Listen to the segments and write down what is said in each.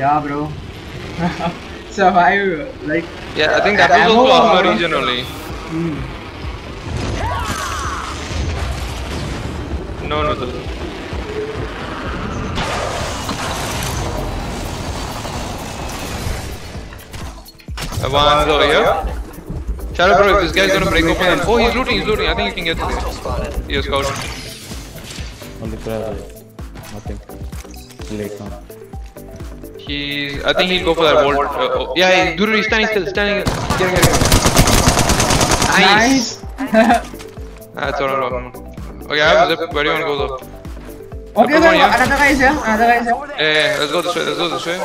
Yeah, bro. Survive like. Yeah, I think that was Ammo also Arma or- region only. Hmm. No, no, no. Uh, One's over here. Shadow bro, if this guy's gonna break open and oh he's looting, he's looting. I think he can get this. He has scout. On the crab. Nothing. Late now. He's I think he'll go for that wall. Uh, oh, yeah, he, dude, he's standing still, standing. Get him, get him. Nice. That's what I'm talking. Okay, I have a zip. Where do you wanna go though? okay, Come okay. yeah. Another guy is here. Another guy is here. Yeah, yeah, let's go this way, let's go this way.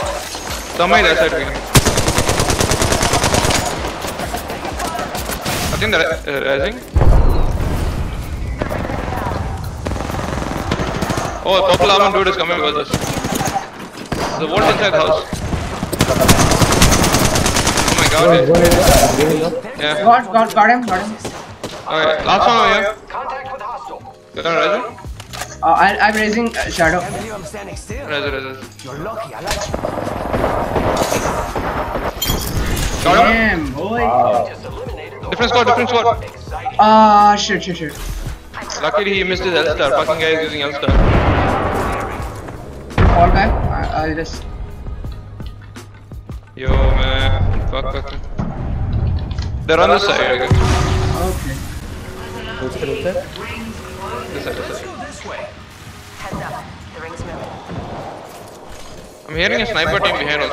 Somebody that side again. I think they're uh, rising. Oh, a purple armor dude is coming with us. The vault inside the house. Oh my god. Yeah. Got, got, got him, got him. Okay, last one over here. Contact with hostile. You're gonna? Uh, I, I'm raising uh, shadow. Tell you I'm standing still. Rise, rise, rise. You're lucky. I like Got him? Damn, boy. you. Just eliminated the Different squad, different squad. exciting. Ah, shit, shit, shit. Luckily he missed his L-star. Fucking guy is using L-star. All guy. I, I'll just. Yo, man. Fuck, fuck. They're on this side, I guess. Okay. Who's still there? This side, this side. This way. Heads up. The ring's moving. I'm hearing a sniper team behind us.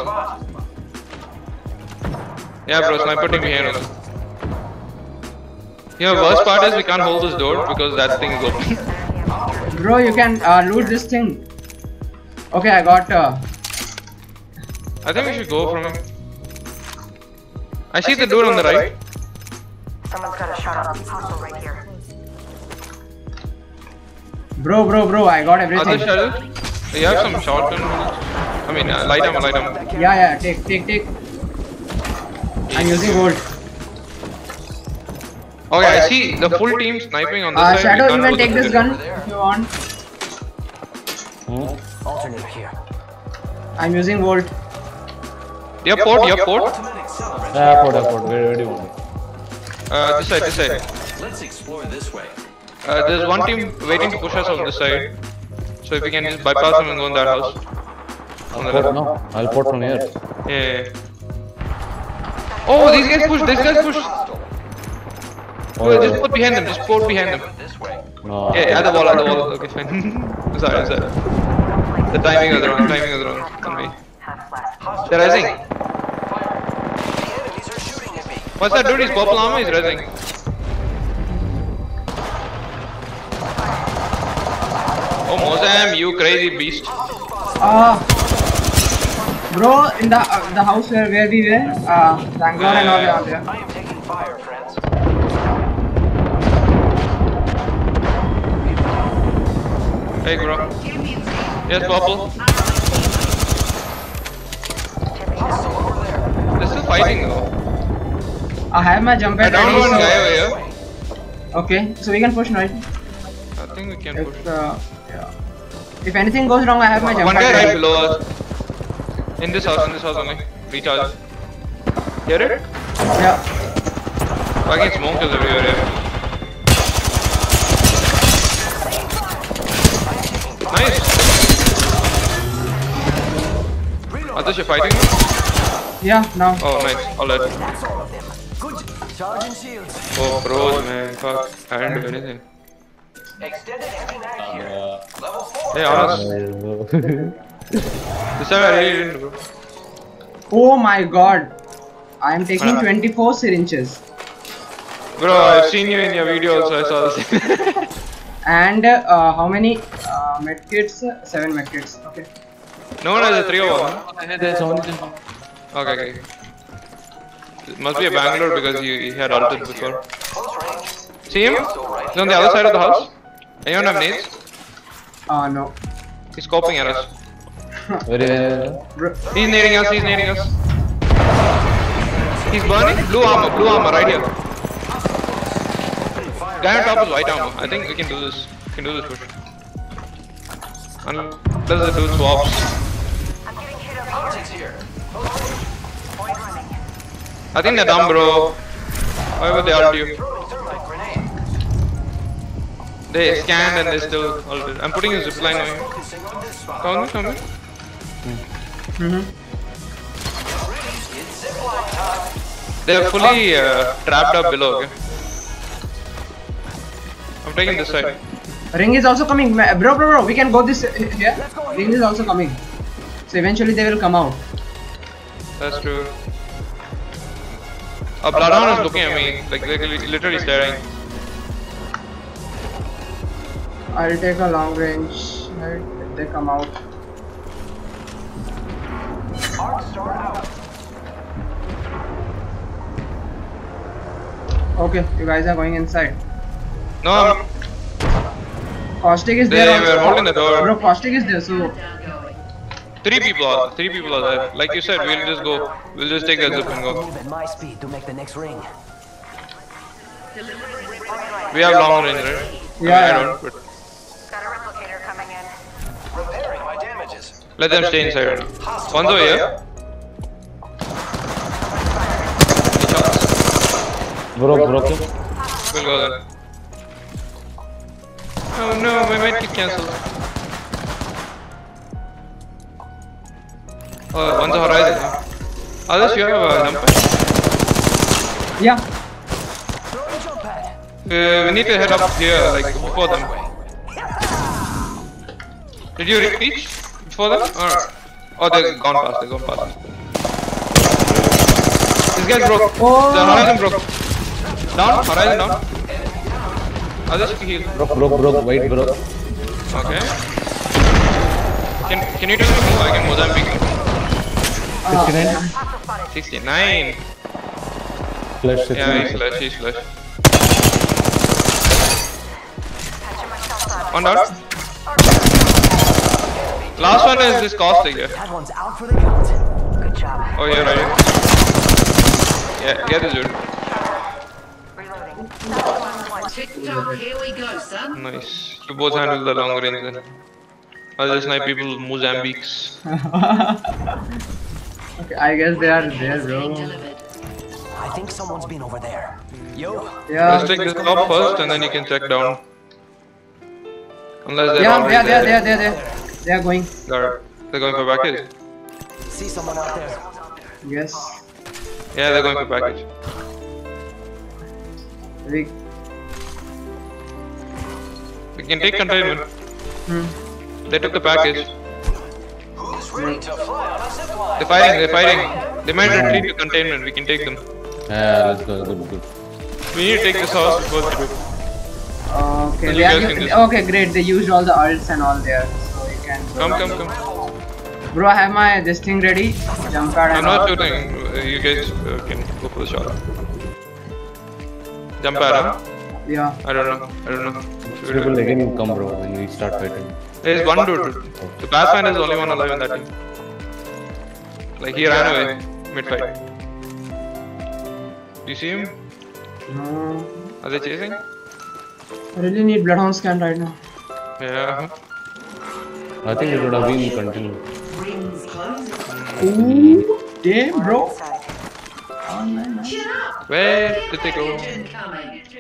Yeah, bro, sniper team behind us. Yeah, worst part is we can't hold this door because that thing is open. Bro, you can uh, loot this thing. Okay, I got. Uh, I think we should go from him. I see the door on the right. Someone's got a shot on hostile right here. bro, bro, bro, I got Other everything. shadow. You have some shotgun bullets. I mean, uh, light ammo, light ammo. Yeah, yeah, take, take, take. I'm using gold. Okay, I see the full team sniping on this Uh, side. Shadow, We you can't can go take this gun if you want. Hmm? Alternate here. I'm using Volt. Yep, port, yep, port. Ultimate accelerant. Yeah, port, port. Where, where do you want it? Uh, this side, this side. Let's explore this way. Uh, there's one team waiting to push us on this side. So if we can just bypass them and go in that house. On the Port, left. no. I'll port from here. Yeah. Oh, these guys push, these guys push. Oh, Just put behind them, just port behind them. This way. Yeah, at the wall, at the wall. Okay, fine. sorry, sorry. The timing is wrong, timing is wrong on me. They're rising. The enemies are shooting at me. What's that dude? He's purple armor, he's rising. Oh, Mozam, you crazy beast. Uh, bro, in the uh, the house where, where we were, uh, Bangalore and all they are there. I am taking fire, friends. Hey, bro. Yes, purple. Hostile over. They're still fighting though. I have my jump I pad downed ready, one so- guy over here. Okay, so we can push right. I think we can push. If, uh, yeah. if anything goes wrong, I have my jump One guy right ready. below us. In this house, in this house only. Recharge. Hear it? Yeah. Fucking smoke is everywhere here. Adarsh, you fighting? Yeah, now. Oh, nice. Alright. That's all of them. Good. Charging shields. Oh, pros, man. Fuck. I didn't do anything. Extended heavy mag here. Uh, Level 4. Hey, honest. This time I really didn't, bro. Oh my god. I am taking Uh. 24 syringes. Bro, I've seen you in your video also. I saw the same. And uh, how many uh, medkits? Seven medkits. Okay. No one has a 301. there's only Okay, okay. It must be a Bangalore because he, he had altered before. Close range. See him? He's on the other side of the house. Anyone have nades? Uh, no. He's scoping at us. very He's nading us, he's nading us. He's burning? Blue armor, blue armor, right here. Guy on top is white armor. I think we can do this. We can do this push. Unless the dude swaps. I think they're dumb, bro. Why would they ult you? Throwing thermite grenade. They scanned and they still ulted. I'm putting a zipline on you. Focusing on this spot. Come on, come on. Mm-hmm. It's zipline time. They're fully uh, trapped up below, okay? I'm taking this side. Ring is also coming. Bro, bro, bro. We can go this uh, here. Ring is also coming. So eventually they will come out. That's true. A Bloodhound is looking at me, like they're literally staring. I'll take a long range. Right, if they come out. Arc star out. Okay, you guys are going inside. No, I'm, um, Caustic is They there. were holding the door. Bro, Caustic is there. So three people are, three people are there. Like you said, we'll just go, we'll just take that zip and go. Move at my speed to make the next ring. We have long range, right? I mean, Yeah, I yeah. don't, but Got a replicator coming in. Repairing my damages. let them stay inside. One though, yeah? Any shots? Broke, broke it. We'll go then. Oh no, my might get cancelled. Oh, one's a horizon. huh? Adarsh, you have a number? yeah. Throwing jump pad. Uh, we need to head up here, like before them. Did you re- reach before them? Or oh, they're gone past. They're gone past. This guy broke. Oh. The horizon broke. Down. Horizon down. Adarsh you heal. Broke, broke, broke. White broke. Okay. Can can you tell me who I can Mozambique? 69. 69. Flash Yeah, he's flash. He's flash. Patching myself up. One down. Last one is this caustic. Yeah. That one's out for the count. Good job. Oh, yeah, right. Yeah, get this dude. TikTok, here we go, son. Nice. You both handle the long range then. I'll just snipe people Mozambiques. Okay, I guess they are there, bro. I think someone's been over there. Yo, Yeah. Let's take this top first and then you can check down. Unless they're Yeah, already they are there, they there. are there, they are. They are going. They're, they're going for package. see someone out there. Yes. Yeah, they're going for package. We, We can take containment. hmm. They took the package. They're fighting, they're fighting. They might retreat to containment. We can take them. Yeah, let's go. Good, good. We need to take this house before they do. Okay, they are guys can u- just- okay, great. They used all the ults and all there, so you can. Come, come, come. Bro, I have my this thing ready. Jump pad I'm not shooting. Uh, You guys uh, can go for the shot. Jump at him. Yeah. I don't know. I don't know. We will again come, bro, when we start fighting. There's one dude. The Pathfinder is the only one alive in that team. Like he ran away mid fight. Do you see him? No. Are they chasing? I really need bloodhound scan right now. Yeah. Uh-huh. I think it would have been continued. Ooh, damn, bro. Inside. Chin up. Where did they go?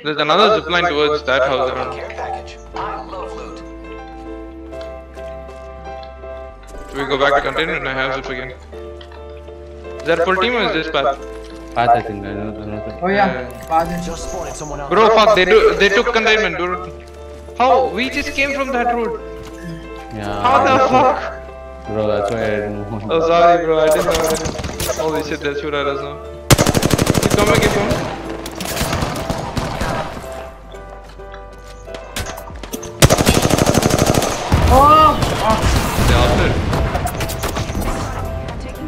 There's another zipline towards that house around. We go back to containment and I have zip again? Is that full team or is this path? Path, I think. I don't know. Oh yeah, path Just spotted someone out Bro, fuck, they do. They took containment, dude. How? We just came from that road. Yeah. How the fuck? Bro, that's why I didn't know. Oh, sorry, bro. I didn't know. that. Holy shit, that's what I does now. Keep coming, keep coming.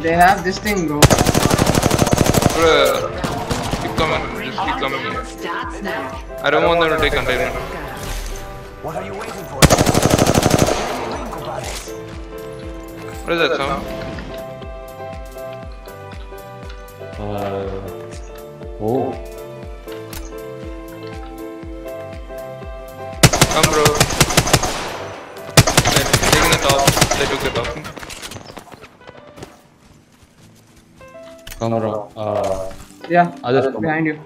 They have this thing, bro. Bro, keep coming. Just keep coming. Starts now. I don't want them to take containment. What are you waiting for? What is that sound? Uh, oh, Come, bro. They're taking the top. They took the top. Come, bro. Uh, Yeah. Adarsh come. Behind you.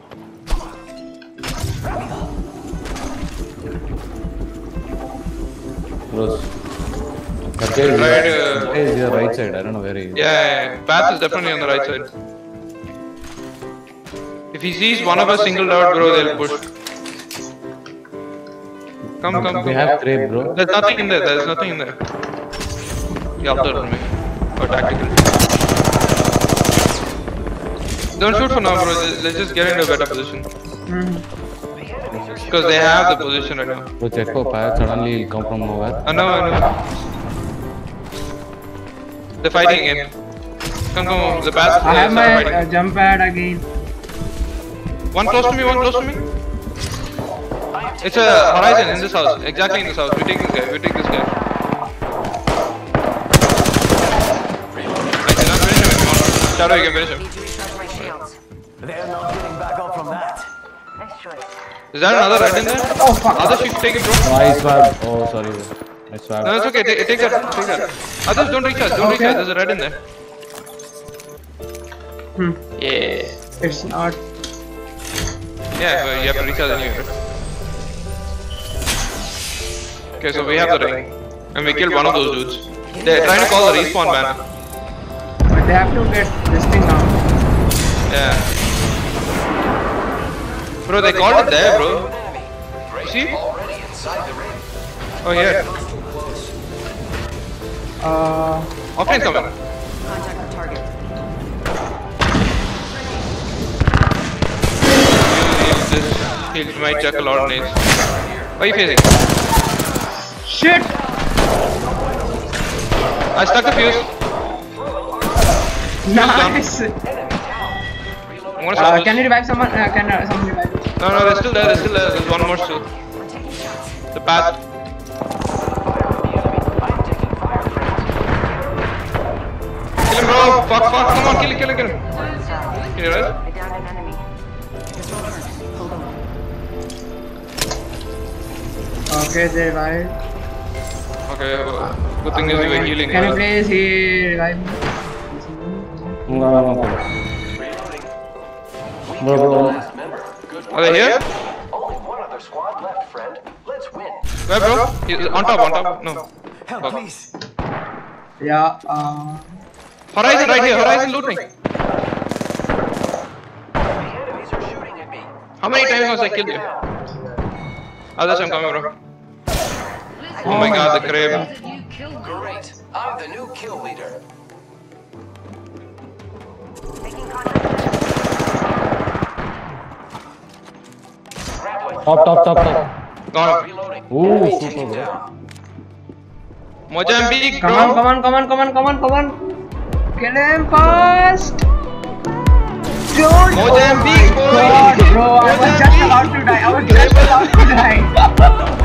Bros. That is, Right, uh, is the right side. I don't know where he is. Yeah, yeah, yeah. Path is definitely on the right side. If he sees one of us singled out, bro, they'll push. Come, come, come. We have crepe, bro. There's nothing in there. There's nothing in there. He altered on me. Or tactical. Don't shoot for now, bro. Let's- Let's just get into a better position. Because they have the position right now. Bro, check for path. Suddenly he'll come from nowhere. I know, I know. They're fighting again. Come, come, the path. I have my uh, jump pad again. One close to me, one close to me. It's a horizon in this house. Exactly in this house. We take this guy. We take this guy. I cannot finish him if you want. Shadow, you can finish him. Is that another red in there? Oh fuck. Adarsh, you take it, bro. Oh, I swab. Oh, sorry. bro. I swab. No, it's okay. Take, take that. Take that. Adarsh, don't reach us. Don't reach us. There's a red in there. Hmm. Yeah. It's not. Yeah, but you have to reach us anyway. Okay, so we have the ring. And we killed one of those dudes. They're trying to call the respawn banner. But they have to get this thing now. Yeah. Bro, they called it there, bro. You see? Already inside the ring. Oh, here. Uh. Offlane coming. Contact the target. He'll, he'll just, he might chuck a lot of nades. Where are you facing? Shit. I stuck the fuse. Nice. I'm gonna Uh, can you revive someone? Uh, can uh, someone revive? Me? No, no, they're still there, they're still there. There's one more still. The path. Kill him, bro. Fuck, fuck. Come on, kill him, kill him, kill him. Can you right? I downed an enemy. Okay, they revive. Okay, well, good thing is you were healing. Can you well. please he revive me? No, no, no, bro. Bro, Are they here? Only one other squad left, friend. Let's win. Where, bro? He's on top, on top. No. Help, Fuck. please. Yeah. Uh. Horizon right here. Horizon looting. me. The enemies are shooting at me. How many times must I kill you? Adarsh, I'm coming, bro. Oh my god, the crab. You killed. Great. I'm the new kill leader. Making contact. Top, top, top, top. Got Reloading. Ooh, super, bro. Mozambique, Come on, come on, come on, come on, come on, come on. Kill him fast. Dude. Mozambique, oh boy. God, bro, I was just about to die. I was just about to die.